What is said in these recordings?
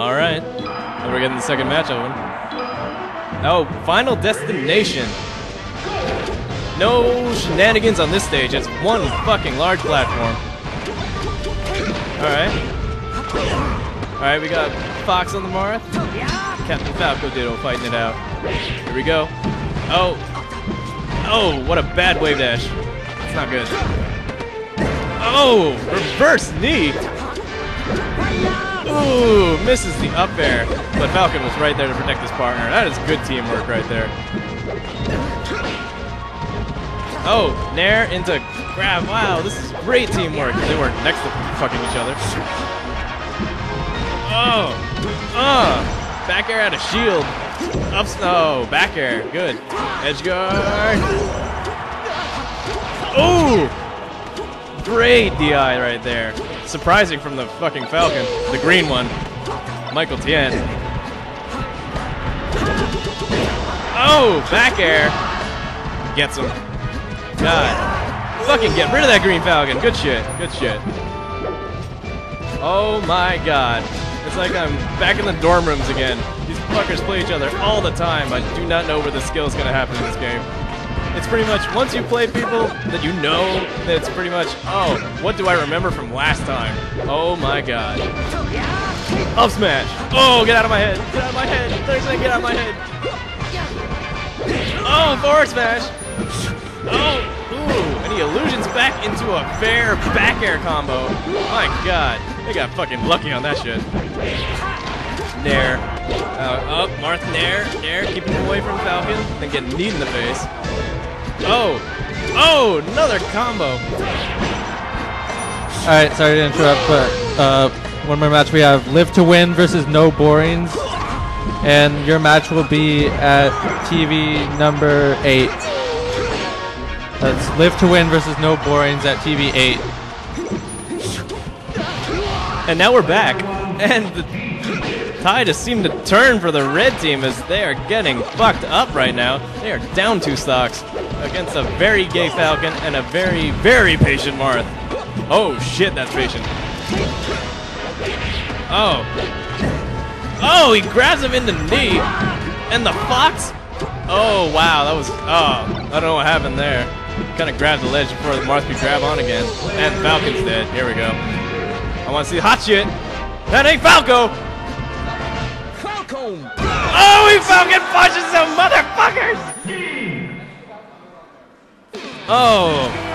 All right. We're getting the second match one. Oh, Final Destination. No shenanigans on this stage. It's one fucking large platform. All right. All right, we got Fox on the Marth. Captain Falcon Ditto fighting it out. Here we go. Oh. Oh, what a bad wave dash. It's not good. Oh, reverse knee. Misses the up air. But Falcon was right there to protect his partner. That is good teamwork right there. Oh, Nair into grab. Wow, this is great teamwork. They weren't next to fucking each other. Oh, uh, back air out of shield. Up, oh, back air, good. Edge guard. Ooh, great DI right there. Surprising from the fucking Falcon, the green one, Michael Tian. Oh, back air. Gets him. God. Fucking get rid of that green Falcon. Good shit. Good shit. Oh my god. It's like I'm back in the dorm rooms again. These fuckers play each other all the time. I do not know where the skill is going to happen in this game. It's pretty much, once you play people that you know, that it's pretty much, oh, what do I remember from last time? Oh my god. Up smash. Oh, get out of my head. Get out of my head. They're saying get out of my head. Oh, forward smash. Oh, ooh, and he illusions back into a fair back air combo. My god, they got fucking lucky on that shit. Nair. Uh, up, Marth Nair. Nair keeping him away from Falcon, then getting kneed in the face. Oh, oh, another combo. All right, sorry to interrupt, but uh, one more match. We have Live to Win versus No Borings, and your match will be at TV number eight. That's Live to Win versus No Borings at TV eight. And now we're back, and the tide just seemed to turn for the red team as they are getting fucked up right now. They are down two stocks against a very gay Falcon and a very, very patient Marth. Oh shit, that's patient. Oh. Oh, he grabs him in the knee. And the Fox? Oh, wow, that was, oh, I don't know what happened there. Kind of grabbed the ledge before the Marth could grab on again. And Falcon's dead. Here we go. I want to see the hot shit. That ain't Falco. Falcon! Oh, he Falcon punches some motherfuckers! Oh.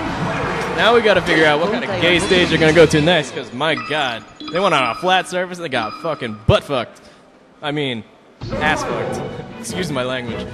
Now we gotta figure out what kind of gay stage they're gonna go to next, because my god. They went on a flat surface and they got fucking butt fucked. I mean, ass fucked. Excuse my language.